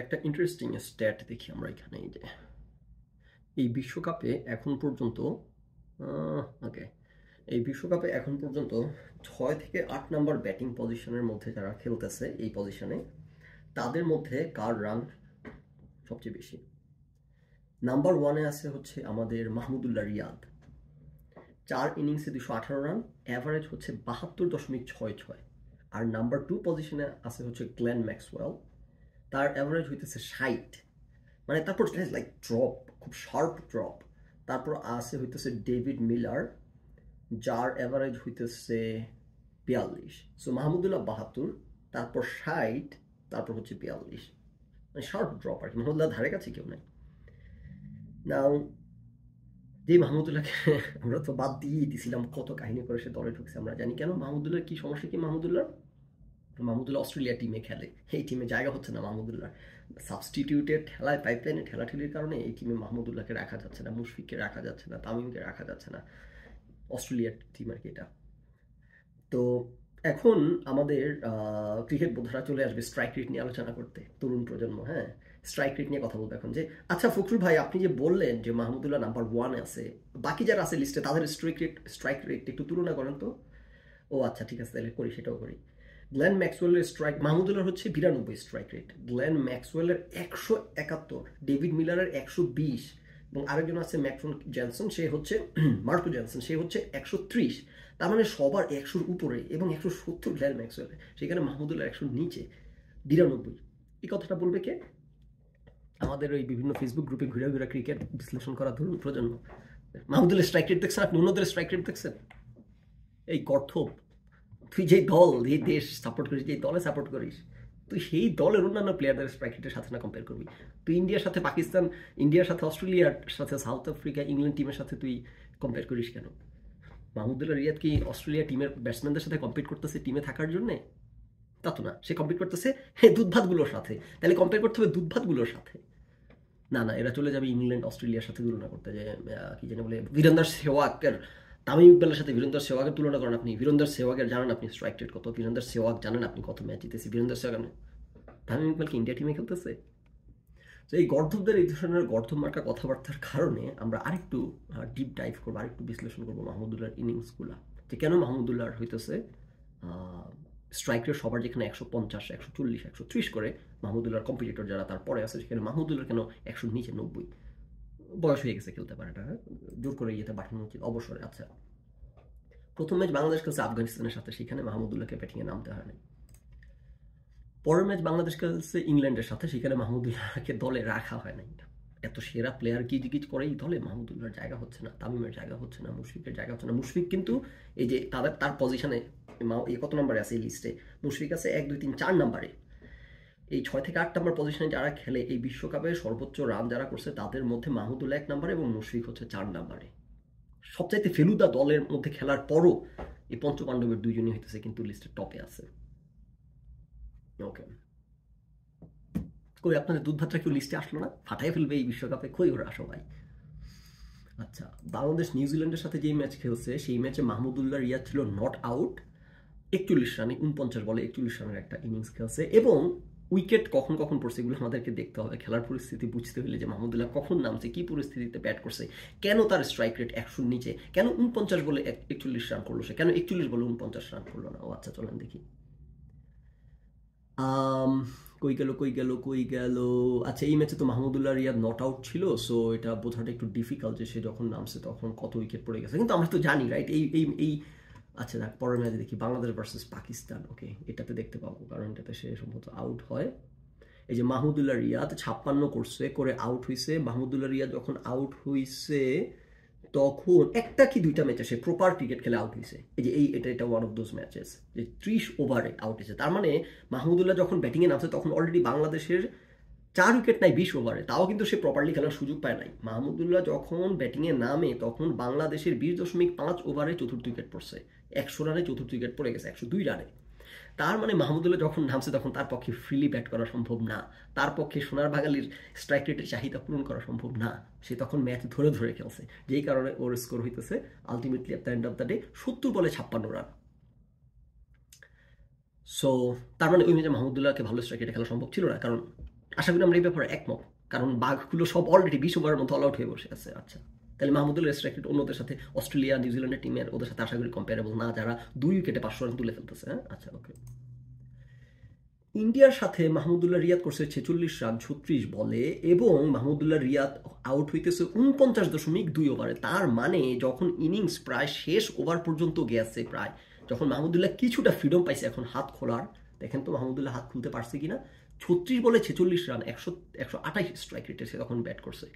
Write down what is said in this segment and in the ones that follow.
একটা interesting stat দেখি আমরা এখানে, এই যে। এই বিশ্বকাপে এখন পর্যন্ত ওকে এই বিশ্বকাপে এখন পর্যন্ত ছয় থেকে আট নাম্বার ব্যাটিং পজিশনের মধ্যে যারা খেলতেছে এই পজিশনে তাদের মধ্যে কার রান সবচেয়ে বেশি? নাম্বার ওয়ানে আছে হচ্ছে আমাদের মাহমুদুল্লাহ রিয়াদ। চার ইনিংসে দুশো আঠারো রান অ্যাভারেজ হচ্ছে বাহাত্তর দশমিক ছয় ছয়। আর নাম্বার টু পজিশনে আছে হচ্ছে গ্ল্যান ম্যাক্সওয়েল তার অ্যাভারেজ হইতেছে ষাট। মানে তারপর লাইক ড্রপ খুব শার্প ড্রপ তারপর আছে হইতেছে ডেভিড মিলার যার অ্যাভারেজ হইতেছে বিয়াল্লিশ। সো মাহমুদুল্লাহ বাহাত্তর, তারপর ষাট, তারপর হচ্ছে বিয়াল্লিশ। মানে শার্প ড্রপ আর কি। মাহমুদুল্লাহ ধারে কাছে কেউ নাই। নাও যে মাহমুদুল্লাহকে আমরা তো বাদ দিয়েই দিছিলাম, কত কাহিনী করে সে দলে ঢুকছে, আমরা জানি। কেন? মাহমুদুল্লাহ কি সমস্যা কি মাহমুদুল্লাহ মাহমুদুল্লাহ অস্ট্রেলিয়া টিমে খেলে। এই টিমে জায়গা হচ্ছে না মাহমুদুল্লাহ। সাবস্টিটিউটেড ঠেলায় পাইপলাইনে ঠেলাঠেলির কারণে এই টিমে মাহমুদুল্লাহকে রাখা যাচ্ছে না, মুশফিককে রাখা যাচ্ছে না, তামিমকে রাখা যাচ্ছে না। অস্ট্রেলিয়ার টিম আর কি এটা। তো এখন আমাদের ক্রিকেট বোধারা চলে আসবে স্ট্রাইক রেট নিয়ে আলোচনা করতে, তরুণ প্রজন্ম হ্যাঁ? স্ট্রাইক রেট নিয়ে কথা বলব এখন যে আচ্ছা ফখরুল ভাই, আপনি যে বললেন যে মাহমুদুল্লাহ নাম্বার ওয়ানে আছে, বাকি যারা আছে লিস্টে তাদের স্ট্রাইক রেট স্ট্রাইক রেট একটু তুলনা করেন তো? ও আচ্ছা ঠিক আছে, তাহলে করি, সেটাও করি। গ্ল্যান ম্যাক্সওয়েলের স্ট্রাইক, মাহমুদুল্লাহর হচ্ছে বিরানব্বই স্ট্রাইক রেট। গ্ল্যান ম্যাক্সওয়েলের একশো একাত্তর, ডেভিড মিলারের একশো বিশ, এবং আরেকজন আছে ম্যাক্সন জ্যানসন, সে হচ্ছে, মার্কো জ্যানসন, সে হচ্ছে একশো ত্রিশ। তার মানে সবার একশোর উপরে এবং একশো সত্তর গ্ল্যান ম্যাক্সওয়েলের, সেখানে মাহমুদুল্লাহ একশোর নিচে, বিরানব্বই। এই কথাটা বলবে কে? আমাদের ওই বিভিন্ন ফেসবুক গ্রুপে ঘুরে ঘুরে ক্রিকেট বিশ্লেষণ করা ধরুন প্রজন্ম। মাহমুদুল্লাহ স্ট্রাইক রেট দেখছেন আপনি? অন্যদের স্ট্রাইক রেট দেখছেন? এই কর্থব তুই যে দল যে দেশ সাপোর্ট করিস যে দলে সাপোর্ট করিস, তুই সেই দলের অন্যান্য প্লেয়ারদের স্ট্রাইক রেটের সাথে না কম্পেয়ার করবি। তুই ইন্ডিয়ার সাথে পাকিস্তান ইন্ডিয়ার সাথে অস্ট্রেলিয়ার সাথে সাউথ আফ্রিকা ইংল্যান্ড টিমের সাথে তুই কম্পেয়ার করিস কেন? মাহমুদুল্লাহ রিয়াদ কি অস্ট্রেলিয়া টিমের ব্যাটসম্যানদের সাথে কম্পিট করতেছে টিমে থাকার জন্যে? তা তো না, সে কম্পিট করতেছে হ্যাঁ দুধভাতগুলোর সাথে। তাহলে কম্পেয়ার করতে হবে দুধভাতগুলোর সাথে। না না, এরা চলে যাবে ইংল্যান্ড অস্ট্রেলিয়ার সাথে তুলনা করতে, যে কি জানি বলে, বীরেন্দ্র সেওয়াকের তামিম ইকবালের সাথে বীরেন্দ্র সেওয়াগের তুলনা করেন আপনি। বীরেন্দ্র সেওয়াগের জানেন আপনি স্ট্রাইক রেট কত। বীরেন্দ্র সেওয়াগ জানেন আপনি কত ম্যাচ জিতেছি। বীরেন্দ্র সেওয়াগ তামিম ইকবাল কি ইন্ডিয়া টিমে খেলতেছে? তো এই গর্ধবদের এই ধরনের গর্ধব মার্কা কথাবার্তার কারণে আমরা আরেকটু ডিপ ডাইভ করব, আরেকটু বিশ্লেষণ করব মাহমুদুল্লাহর ইনিংসগুলা যে কেন মাহমুদুল্লাহর হইতেছে? স্ট্রাইক রেট সবার যেখানে একশো পঞ্চাশ, একশো চল্লিশ, একশো ত্রিশ করে, মাহমুদুল্লাহর কম্পিটিটর যারা তারপরে আছে, সেখানে মাহমুদুল্লাহ কেন একশো নিচে নব্বই? বয়স হয়ে গেছে খেলতে পারে, এটা জোর করে ইয়েতে পাঠানো উচিত, অবসরে। আচ্ছা প্রথম ম্যাচ বাংলাদেশ খেলছে আফগানিস্তানের সাথে, সেখানে মাহমুদুল্লাহকে ব্যাটিংয়ে নামতে হয় নাই। পরের ম্যাচ বাংলাদেশ খেলছে ইংল্যান্ডের সাথে, সেখানে মাহমুদুল্লাহকে দলে রাখা হয় নাই। এত সেরা প্লেয়ার গিজ গিজ করে এই দলে মাহমুদুল্লাহর জায়গা হচ্ছে না, তামিমের জায়গা হচ্ছে না, মুশফিকের জায়গা হচ্ছে না। মুশফিক কিন্তু এই যে তাদের, তার পজিশনে এই কত নম্বরে আছে এই লিস্টে মুশফিক আছে এক, দুই, তিন, চার নম্বরে এই ছয় থেকে আট নম্বর পজিশনে যারা খেলে, এই বিশ্বকাপে সর্বোচ্চ রান যারা করছে, তাদের মধ্যে মাহমুদুল্লাহ এক নম্বরে এবং মুশফিক হচ্ছে চার নম্বরে সবচাইতে ফেলুদা দলের মধ্যে খেলার পরও এই পঞ্চপাণ্ডবের দুইজনই হইতেছে কিন্তু লিস্টের টপে আছে। ওকে কই, আপনাদের দুধ ভাতটা কেউ লিস্টে আসলো না? ফাটাই ফেলবে এই বিশ্বকাপে। কই ওরা সবাই? আচ্ছা বাংলাদেশ নিউজিল্যান্ডের সাথে যে ম্যাচ খেলছে, সেই ম্যাচে মাহমুদুল্লাহ রিয়াদ ছিল নট আউট একচল্লিশ রানে, উনপঞ্চাশ বলে একচল্লিশ রানের একটা ইনিংস খেলছে এবং উইকেট কখন কখন পড়ছে এগুলো আমাদেরকে দেখতে হবে। খেলার পরিস্থিতি বুঝতে হলে যে মাহমুদুল্লাহ কখন নামছে, কি পরিস্থিতিতে ব্যাট করছে, কেন তার স্ট্রাইক রেট একশোর নিচে, কেন উনপঞ্চাশ বলে একচল্লিশ রান করল সে, কেন একচল্লিশ বলে উনপঞ্চাশ রান করল না? ও আচ্ছা চলেন দেখি। কই গেল কই গেল কই গেল? আচ্ছা এই ম্যাচে তো মাহমুদুল্লাহ রিয়াদ নট আউট ছিল সো এটা বোঝাটা একটু ডিফিকাল্ট যে সে যখন নামছে তখন কত উইকেট পড়ে গেছে। কিন্তু আমরা তো জানি রাইট এই এই এই আচ্ছা দেখ, পরের ম্যাচে দেখি বাংলাদেশ ভার্সেস পাকিস্তান ওকে এটাতে দেখতে পাবো, কারণ এটাতে সে সম্ভবত আউট হয়। এই যে মাহমুদুল্লাহ রিয়াদ ছাপ্পান্ন করছে, করে আউট হয়েছে মাহমুদুল্লাহ রিয়াদ যখন আউট হয়েছে তখন একটা কি দুইটা ম্যাচে সে প্রপার ক্রিকেট খেলে আউট হয়েছে এই যে এই, এটা এটা ওয়ান অফ দোজ ম্যাচেস যে ত্রিশ ওভারে আউট হয়েছে তার মানে মাহমুদুল্লাহ যখন ব্যাটিংয়ে নামছে, তখন অলরেডি বাংলাদেশের চার উইকেট নাই বিশ ওভারে তাও কিন্তু সে প্রপারলি খেলার সুযোগ পায় নাই। মাহমুদুল্লাহ যখন ব্যাটিংয়ে নামে, তখন বাংলাদেশের বিশ দশমিক পাঁচ ওভারে চতুর্থ উইকেট পড়ছে। একশো রানে চতুর্থ উইকেট পড়ে গেছে, একশো দুই রানে তার মানে মাহমুদুল্লাহ যখন নামছে, তখন তার পক্ষে ফ্রিলি ব্যাট করা সম্ভব না। তার পক্ষে সোনার বাঙালির স্ট্রাইক রেটের চাহিদা পূরণ করা সম্ভব না। সে তখন ম্যাচ ধরে ধরে খেলছে। যেই কারণে ওর স্কোর হইতেছে ultimately at the end of the day সত্তর বলে ছাপ্পান্ন রান সো তার মানে ওই ম্যাচে মাহমুদুল্লাহকে ভালো স্ট্রাইক রেটে খেলা সম্ভব ছিল না। কারণ আশা করি আমরা এই ব্যাপারে একমত। কারণ বাঘগুলো সব অলরেডি বিশ ওভারের মতো অল আউট হয়ে বসে আছে। আচ্ছা তাহলে মাহমুদুল্লাহ স্ট্রাইক রেট অন্যদের সাথে অস্ট্রেলিয়া নিউজিল্যান্ডের টিমের ওদের সাথে আশা করি কম্পারেবল না। যারা দুই উইকেটে পাঁচশো রান তুলে ফেলতেছে হ্যাঁ? আচ্ছা ওকে ইন্ডিয়ার সাথে মাহমুদুল্লাহ রিয়াদ করছে ছেচল্লিশ রান, ছত্রিশ বলে, এবং মাহমুদুল্লাহ রিয়াদ আউট হইতেছে উনপঞ্চাশ দশমিক দুই ওভারে তার মানে যখন ইনিংস প্রায় শেষ ওভার পর্যন্ত গেছে প্রায়, যখন মাহমুদুল্লাহ কিছুটা ফ্রিডম পাইছে এখন হাত খোলার, দেখেন তো মাহমুদুল্লাহ হাত খুলতে পারছে কিনা। ছত্রিশ বলে ছেচল্লিশ রান, একশো একশো আঠাইশ স্ট্রাইক রেটে সে তখন ব্যাট করছে।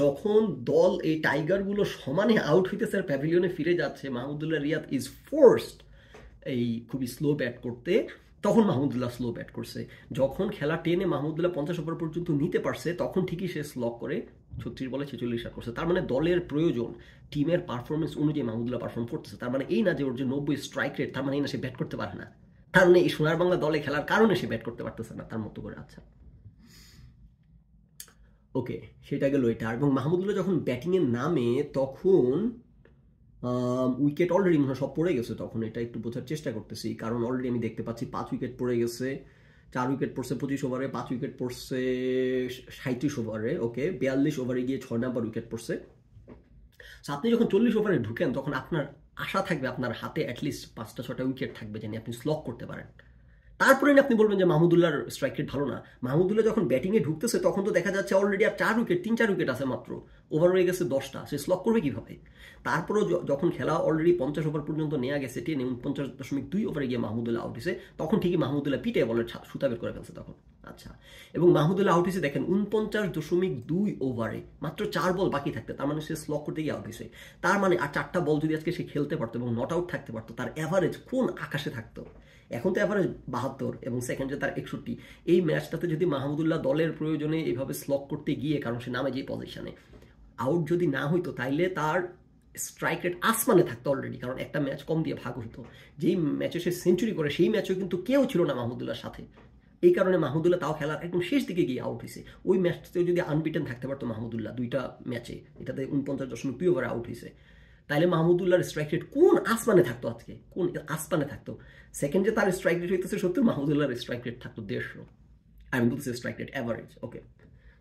যখন দল এই টাইগারগুলো সমানে আউট হইতেছে আর প্যাভিলিয়নে ফিরে যাচ্ছে, মাহমুদুল্লাহ রিয়াদ ইজ ফোর্সড এই খুবই স্লো ব্যাট করতে, তখন মাহমুদুল্লাহ স্লো ব্যাট করছে। যখন খেলা টেনে মাহমুদুল্লাহ পঞ্চাশ ওভার পর্যন্ত নিতে পারছে, তখন ঠিকই সে স্লক করে ছত্রিশ বলে ছেচল্লিশ রান করছে। তার মানে দলের প্রয়োজন টিমের পারফরমেন্স অনুযায়ী মাহমুদুল্লাহ পারফর্ম করতেছে। তার মানে এই না যে ওর যে নব্বই স্ট্রাইক রেট তার মানে এই না সে ব্যাট করতে পারে না। তার এই সোনার বাংলা দলে খেলার কারণে সে ব্যাট করতে পারতেছে না তার মতো করে আচ্ছা। ওকে সেটা গেল এটা। এবং মাহমুদুল্লাহ যখন ব্যাটিংয়ে নামে, তখন উইকেট অলরেডি মনে সব পড়ে গেছে তখন। এটা একটু বোঝার চেষ্টা করতেছি, কারণ অলরেডি আমি দেখতে পাচ্ছি পাঁচ উইকেট পড়ে গেছে, চার উইকেট পড়ছে পঁচিশ ওভারে পাঁচ উইকেট পড়ছে সাঁত্রিশ ওভারে ওকে বিয়াল্লিশ ওভারে গিয়ে ছয় নাম্বার উইকেট পড়ছে। আপনি যখন চল্লিশ ওভারে ঢুকেন, তখন আপনার আশা থাকবে আপনার হাতে অ্যাটলিস্ট পাঁচটা ছটা উইকেট থাকবে যেন আপনি স্লক করতে পারেন। তারপরে আপনি বলবেন যে মাহমুদুল্লাহর স্ট্রাইক রেট ভালো না। মাহমুদুল্লাহ যখন ব্যাটিংয়ে ঢুকতেছে, তখন তো দেখা যাচ্ছে অলরেডি আর চার উইকেট তিন, চার উইকেট আছে মাত্র। ওভার হয়ে গেছে দশটা, সে স্লক করবে কীভাবে? তারপরেও যখন খেলা অলরেডি পঞ্চাশ ওভার পর্যন্ত নেওয়া গেছে টেনে উনপঞ্চাশ দশমিক দুই ওভারে গিয়ে মাহমুদুল্লাহ আউট হয়েছে তখন ঠিকই মাহমুদুল্লাহ পিটে বলের সুতা বের করে ফেলছে তখন। আচ্ছা এবং মাহমুদুল্লাহ আউট হয়েছে দেখেন উনপঞ্চাশ দশমিক দুই ওভারে মাত্র চার বল বাকি থাকতে, তার মানে সে স্লক করতে গিয়ে আউট হয়েছে তার মানে আর চারটা বল যদি আজকে সে খেলতে পারতো এবং নট আউট থাকতে পারতো, তার অ্যাভারেজ কোন আকাশে থাকতো? এখন তো অ্যাভারেজ বাহাত্তর এবং সেকেন্ডে তার একষট্টি। এই ম্যাচটাতে যদি মাহমুদুল্লাহ দলের প্রয়োজনে এইভাবে স্লক করতে গিয়ে, কারণ সে নামে যে পজিশনে আউট যদি না হইতো, তাইলে তার স্ট্রাইক রেট আসমানে থাকতো অলরেডি কারণ একটা ম্যাচ কম দিয়ে ভাগ হতো। যেই ম্যাচে সে সেঞ্চুরি করে, সেই ম্যাচেও কিন্তু কেউ ছিল না মাহমুদুল্লাহর সাথে। এই কারণে মাহমুদুল্লাহ তাও খেলার একদম শেষ দিকে গিয়ে আউট হয়েছে ওই ম্যাচটাতেও যদি আনবিটেন থাকতে পারতো মাহমুদুল্লাহ দুইটা ম্যাচে এটাতে উনপঞ্চাশ দশমিক দুই ওভারে আউট হয়েছে তাহলে মাহমুদুল্লাহর স্ট্রাইক রেট কোন আসমানে থাকতো আজকে? কোন আসমানে থাকতো? সেকেন্ড যে তার স্ট্রাইক রেট হইতেছে সত্যি মাহমুদুল্লাহর স্ট্রাইক রেট থাকতো দেড়শো। আমি বলতেছি strike rate average okay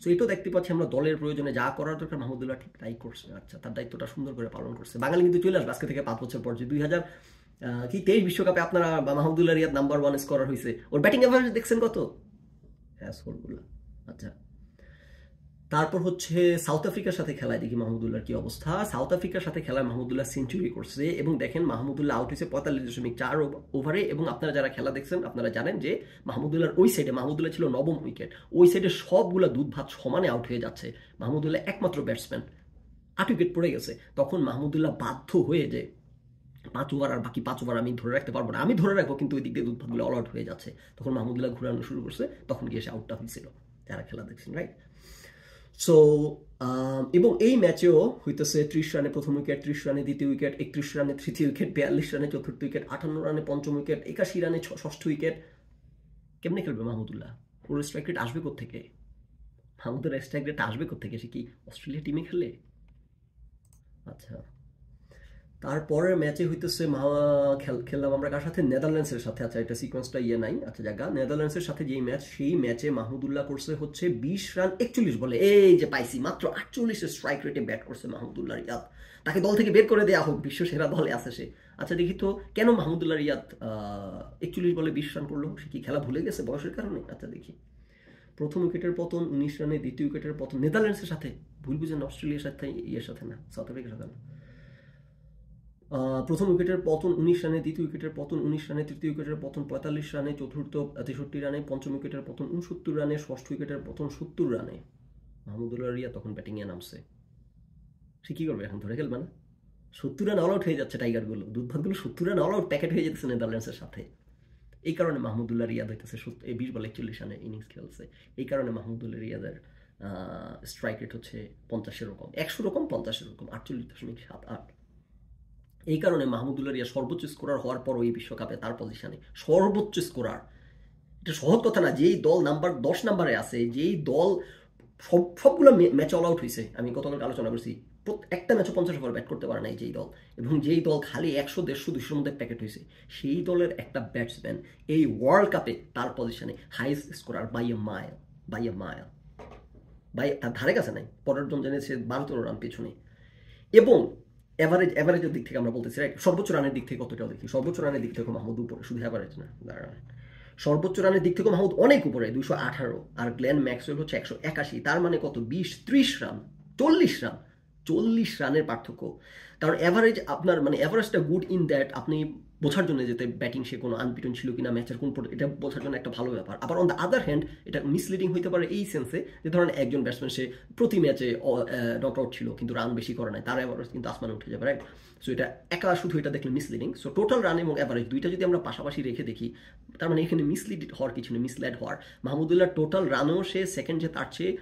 so এটাও দেখতে পাচ্ছি আমরা দলের প্রয়োজনে যা করার দরকার, মাহমুদুল্লাহ ঠিক তাই করছে। আচ্ছা তার দায়িত্বটা সুন্দর করে পালন করছে। বাঙালি কিন্তু চলে আসবে আজকে থেকে পাঁচ বছর পর, যে দুই হাজার কি তেইশ বিশ্বকাপে আপনারা Mahmudullah Riyad number one scorer হয়েছে ওর ব্যাটিং অ্যাভারেজ দেখছেন কত? হ্যাঁ আচ্ছা। তারপর হচ্ছে সাউথ আফ্রিকার সাথে খেলায় দেখি মাহমুদুল্লাহর কি অবস্থা। সাউথ আফ্রিকার সাথে খেলায় মাহমুদুল্লাহ সেঞ্চুরি করছে এবং দেখেন মাহমুদুল্লাহ আউট হয়েছে পঁয়তাল্লিশ দশমিক চার ওভারে এবং আপনারা যারা খেলা দেখছেন, আপনারা জানেন যে মাহমুদুল্লাহর ওই সাইডে মাহমুদুল্লাহ ছিল নবম উইকেট ওই সাইডে সবগুলো দুধ ভাত সমানে আউট হয়ে যাচ্ছে। মাহমুদুল্লাহ একমাত্র ব্যাটসম্যান আট উইকেট পড়ে গেছে। তখন মাহমুদুল্লাহ বাধ্য হয়ে যে পাঁচ ওভার আর বাকি পাঁচ ওভার আমি ধরে রাখতে পারব না। আমি ধরে রাখব, কিন্তু ওই দিক দিয়ে দুধ ভাতগুলো অল আউট হয়ে যাচ্ছে। তখন মাহমুদুল্লাহ ঘুরানো শুরু করছে। তখন গিয়ে সে আউটটা হয়েছিল। যারা খেলা দেখছেন রাইট সো এবং এই ম্যাচেও হইতেছে ত্রিশ রানে প্রথম উইকেট ত্রিশ রানে দ্বিতীয় উইকেট একত্রিশ রানে তৃতীয় উইকেট বিয়াল্লিশ রানে চতুর্থ উইকেট আটান্ন রানে পঞ্চম উইকেট একাশি রানে ষষ্ঠ উইকেট কেমনে খেলবে মাহমুদুল্লাহ ওর স্ট্রাইক রেট আসবে কোথেকে মাহমুদুল্লাহ স্ট্রাইক রেট আসবে কোথেকে সে কি অস্ট্রেলিয়া টিমে খেলে? আচ্ছা। তারপরের ম্যাচে হইতেছে খেললাম আমরা কার সাথে? নেদারল্যান্ডসের সাথে। আচ্ছা এটা সিকোয়েন্সটা ইয়ে নাই। আচ্ছা জায়গা। নেদারল্যান্ডসের সাথে যেই ম্যাচ সেই ম্যাচে মাহমুদুল্লাহ করছে হচ্ছে বিশ রান একচল্লিশ বলে। এই যে পাইছি, মাত্র আটচল্লিশ স্ট্রাইক রেটে ব্যাট করছে মাহমুদুল্লাহ রিয়াদ। তাকে দল থেকে বের করে দেওয়া হোক, বিশ্ব সেরা দলে আছে সে। আচ্ছা দেখি তো, কেন মাহমুদুল্লাহ রিয়াদ একচল্লিশ বলে বিশ রান করল? সে কি খেলা ভুলে গেছে বয়সের কারণে? আচ্ছা দেখি। প্রথম উইকেটের পতন, উনিশ রানে দ্বিতীয় উইকেটের পতন, নেদারল্যান্ডসের সাথে? ভুল বুঝেন, অস্ট্রেলিয়ার সাথে, ইয়ের সাথে না, সাউথ আফ্রিকার সাথে না। প্রথম উইকেটের পতন উনিশ রানে, দ্বিতীয় উইকেটের পতন উনিশ রানে, তৃতীয় উইকেটের পতন পঁয়তাল্লিশ রানে, চতুর্থ তেষট্টি রানে, পঞ্চম উইকেটের পতন উনসত্তর রানে, ষষ্ঠ উইকেটের পতন সত্তর রানে। মাহমুদুল্লাহ রিয়া তখন ব্যাটিংয়ে নামছে। সে কী করবে এখন? ধরে খেলবে না? সত্তর রান অল আউট হয়ে যাচ্ছে টাইগারগুলো। দুধভাতগুলো সত্তর রান অল আউট প্যাকেট হয়ে যাচ্ছে নেদারল্যান্ডসের সাথে। এই কারণে মাহমুদুল্লাহ রিয়াদ হইতেছে এই বিশ বলে একচল্লিশ রানে ইনিংস খেলছে। এই কারণে মাহমুদুল্লাহ রিয়াদের স্ট্রাইক রেট হচ্ছে পঞ্চাশের রকম একশো রকম পঞ্চাশের রকম আটচল্লিশ দশমিক সাত আট। এই কারণে মাহমুদুল্লাহ রিয়া সর্বোচ্চ স্কোরার হওয়ার পর ওই বিশ্বকাপে তার পজিশনে সর্বোচ্চ স্কোরার এটা সহজ কথা না, যেই দল নাম্বার দশ নাম্বারে আছে, যেই দল সব, সবগুলো ম্যাচ অল আউট হয়েছে আমি গতকাল আলোচনা করছি একটা ম্যাচও পঞ্চাশ ওভার ব্যাট করতে পারে না যেই দল। এবং যেই দল খালি একশো, দেড়শো, দুশোর মধ্যে প্যাকেট হয়েছে সেই দলের একটা ব্যাটসম্যান এই ওয়ার্ল্ড কাপে তার পজিশনে highest scorer by a mile by a mile by তার ধারে কাছে নাই, পরের জন জেনেছে বারো তেরো রান পেছনে। এবং অ্যাভারেজ অ্যাভারেজের দিক থেকে আমরা বলতেছি রাইট সর্বোচ্চ রানের দিক থেকে কতটা দেখি? সর্বোচ্চ রানের দিক থেকে মাহমুদ উপরে, শুধু অ্যাভারেজ না, দাঁড়ান। সর্বোচ্চ রানের দিক থেকে মাহমুদ অনেক উপরে দুশো আঠারো। আর গ্লেন ম্যাক্সওয়েল হচ্ছে একশো একাশি। তার মানে কত? বিশ, ত্রিশ রান চল্লিশ রান চল্লিশ রানের পার্থক্য। কারণ অ্যাভারেজ আপনার মানে অ্যাভারেজটা গুড ইন দ্যাট আপনি বোঝার জন্য যেতে ব্যাটিং সে কোনো আনপিটন ছিল কিনা ম্যাচের কোন এটা বোঝার জন্য একটা ভালো ব্যাপার। আবার অন দ্য আদার হ্যান্ড এটা মিসলিডিং হইতে পারে এই সেন্সে যে ধরেন একজন ব্যাটসম্যান সে প্রতি ম্যাচে নট আউট ছিল, কিন্তু রান বেশি করে নাই, তার অ্যাভারেজ কিন্তু আসমানে উঠে যাবে রাইট সো এটা একা শুধু এটা দেখলে মিসলিডিং সো টোটাল রান এবং অ্যাভারেজ দুইটা যদি আমরা পাশাপাশি রেখে দেখি, তার মানে এখানে মিসলিড হওয়ার কিছু নেই মিসলেড হওয়ার। মাহমুদুল্লাহ টোটাল রানও সে সেকেন্ড যে তার চেয়ে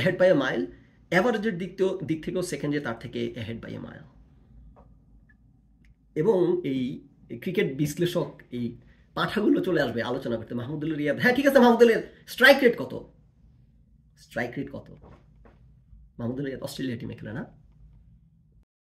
এহেড বাই এ মাইল অ্যাভারেজের দিক দিক থেকেও সেকেন্ড যে তার থেকে এহেড বাই এ মাইল এবং এই ক্রিকেট বিশ্লেষক, এই পাঠাগুলো চলে আসবে আলোচনা করতে। মাহমুদুল্লাহ রিয়াদ হ্যাঁ ঠিক আছে মাহমুদুল্লের স্ট্রাইক রেট কত? স্ট্রাইক রেট কত? মাহমুদুল্লাহ রিয়াদ অস্ট্রেলিয়া টিমে খেলে না?